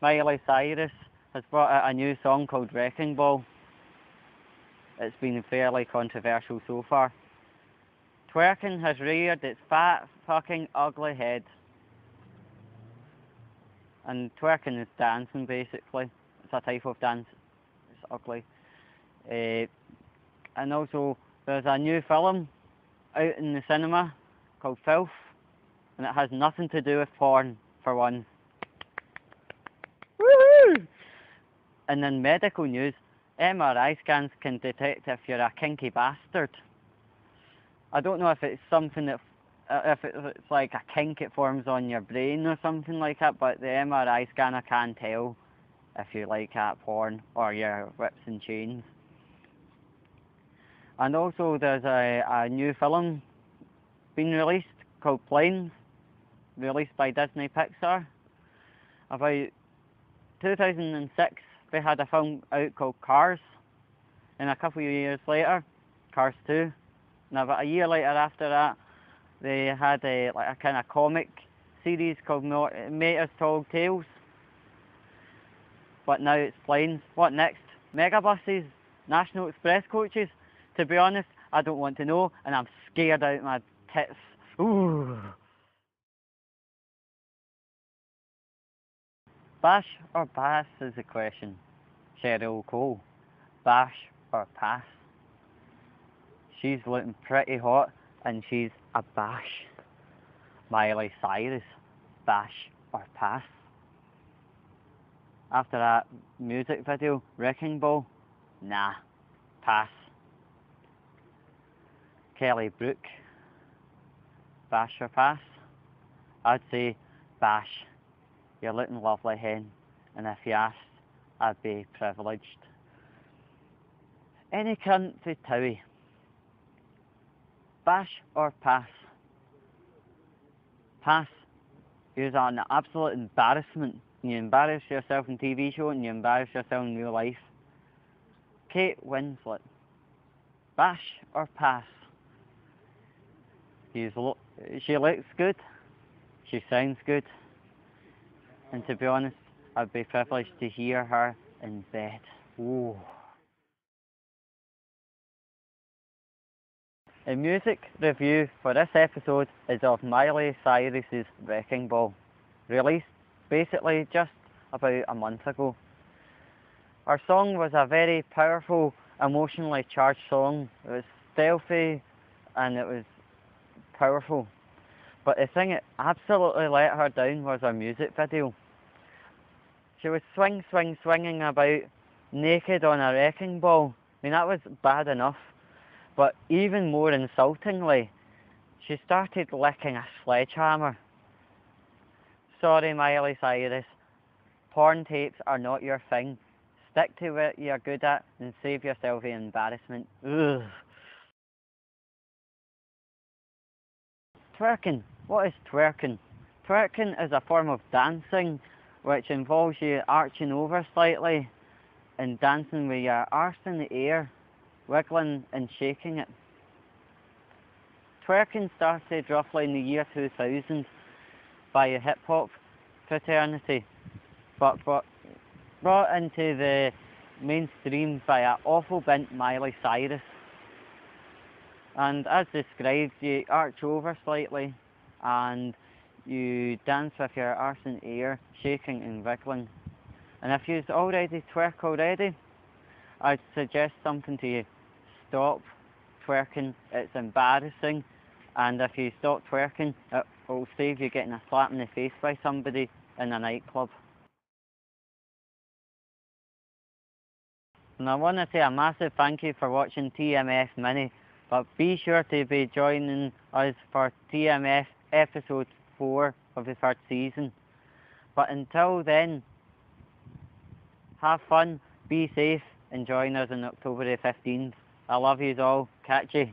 Miley Cyrus has brought out a new song called Wrecking Ball. It's been fairly controversial so far. Twerking has reared its fat, fucking ugly head. And twerking is dancing basically. It's a type of dance. It's ugly. Uh, and also, there's a new film out in the cinema called Filth, and it has nothing to do with porn, for one. And in medical news, MRI scans can detect if you're a kinky bastard. I don't know if it's something that, uh, if it's like a kink it forms on your brain or something like that, but the MRI scanner can tell if you like that porn or your whips and chains. And also there's a, a new film being released called Planes, released by Disney Pixar. About 2006 they had a film out called Cars, and a couple of years later, Cars 2. Now, about a year later after that, they had a like a kind of comic series called Mater's Tall Tales. But now it's planes. What next? Megabuses? National Express coaches? To be honest, I don't want to know, and I'm scared out my tits. Ooh. Bash or pass is the question. Cheryl Cole. Bash or pass? She's looking pretty hot and she's a bash. Miley Cyrus. Bash or pass? After that music video, Wrecking Ball? Nah. Pass. Kelly Brook. Bash or pass? I'd say bash. You're looking lovely hen, and if you asked, I'd be privileged. Any cunt to Towie. Bash or pass? Pass. You're an absolute embarrassment. You embarrass yourself in TV show and you embarrass yourself in real life. Kate Winslet. Bash or pass? Lo she looks good. She sounds good. And to be honest, I'd be privileged to hear her in bed. Ooh. The music review for this episode is of Miley Cyrus's Wrecking Ball, released basically just about a month ago. Our song was a very powerful, emotionally charged song. It was stealthy and it was powerful. But the thing that absolutely let her down was her music video. She was swing, swing, swinging about naked on a wrecking ball. I mean, that was bad enough. But even more insultingly, she started licking a sledgehammer. Sorry, Miley Cyrus. Porn tapes are not your thing. Stick to what you're good at and save yourself the embarrassment. Ugh. Twerking. What is twerking? Twerking is a form of dancing which involves you arching over slightly and dancing with your arse in the air, wiggling and shaking it. Twerking started roughly in the year 2000 by a hip hop fraternity, but brought into the mainstream by an awful bent Miley Cyrus. And as described, you arch over slightly and you dance with your arse in air, shaking and wiggling. And if you've already twerk already, I'd suggest something to you. Stop twerking, it's embarrassing. And if you stop twerking, it will save you getting a slap in the face by somebody in a nightclub. And I want to say a massive thank you for watching TMF Mini. But be sure to be joining us for TMF episode 4 of the third season. But until then, have fun, be safe, and join us on October the 15th. I love you all. Catch you.